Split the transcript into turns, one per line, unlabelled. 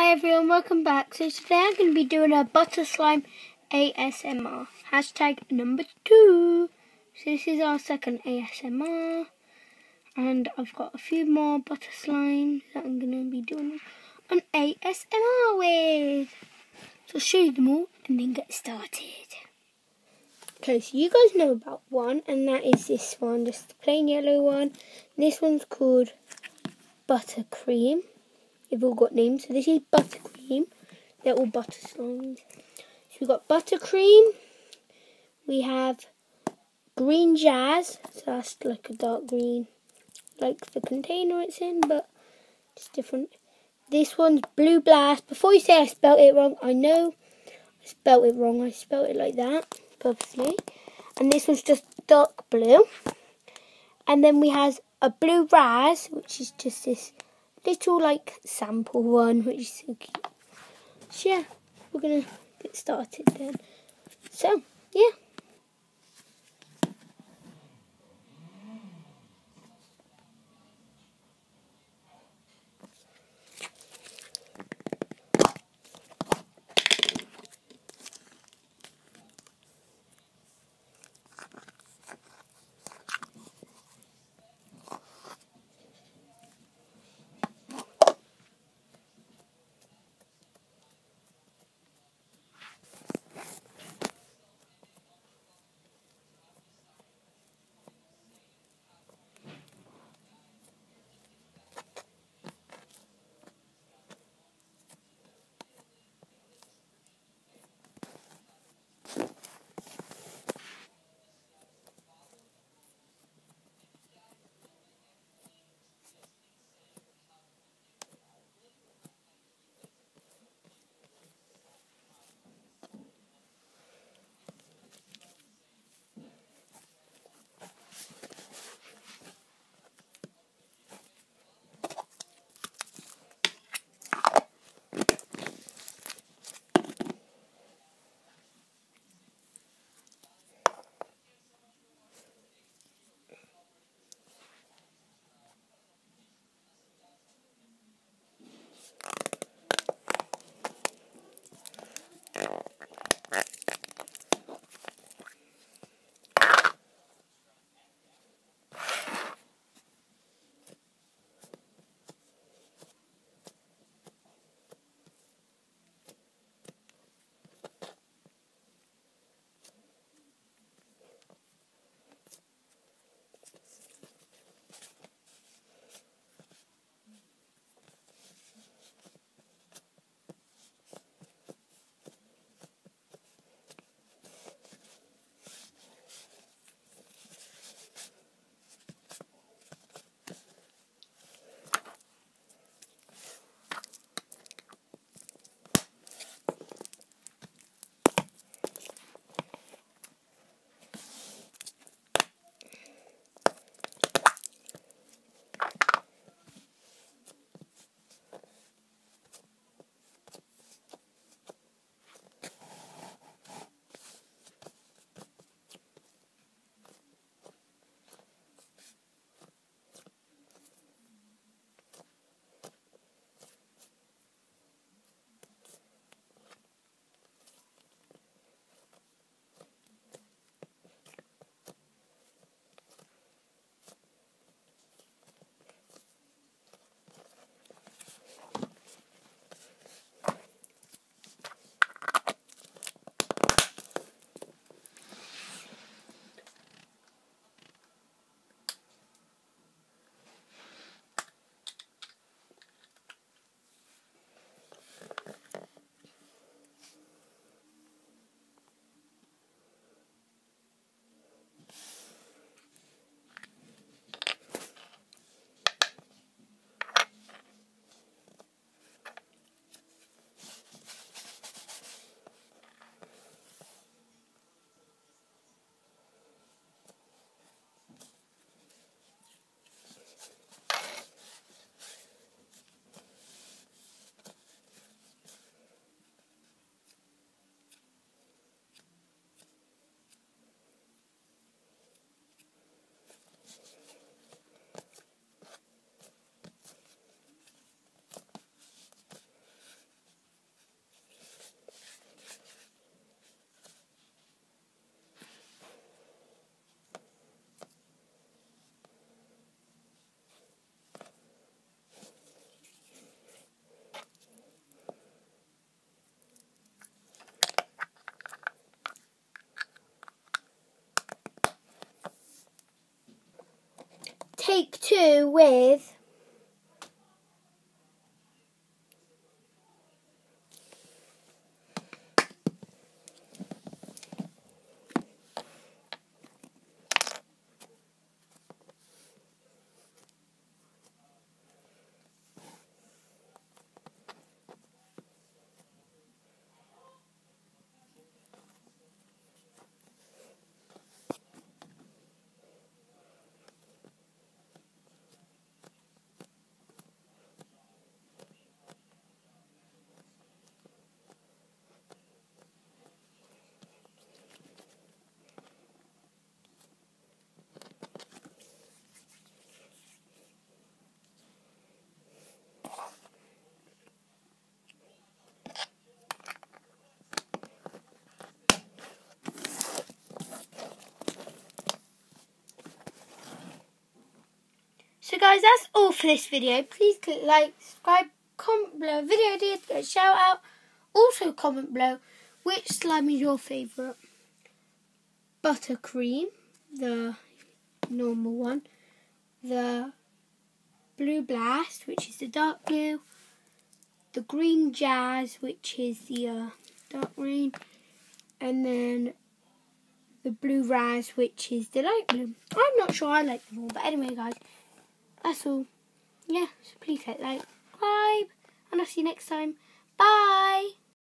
Hi everyone, welcome back. So today I'm going to be doing a butter slime ASMR. Hashtag number two. So this is our second ASMR. And I've got a few more butter slimes that I'm going to be doing an ASMR with. So I'll show you them all and then get started. Okay, so you guys know about one and that is this one, just the plain yellow one. This one's called Buttercream. They've all got names. So this is buttercream. They're all butter slimes. So we've got buttercream. We have green jazz. So that's like a dark green, like the container it's in, but it's different. This one's blue blast. Before you say I spelt it wrong, I know I spelt it wrong. I spelt it like that purposely. And this one's just dark blue. And then we have a blue raz, which is just this little like sample one, which is so cute. So yeah, we're gonna get started then. So take two with So guys, that's all for this video. Please click like, subscribe, comment below. Video idea, get a shout out. Also comment below which slime is your favourite. Buttercream, the normal one. The Blue Blast, which is the dark blue. The Green Jazz, which is the uh, dark green. And then the Blue Raz, which is the light blue. I'm not sure I like them all, but anyway guys that's all. Yeah, so please hit like, subscribe, and I'll see you next time. Bye!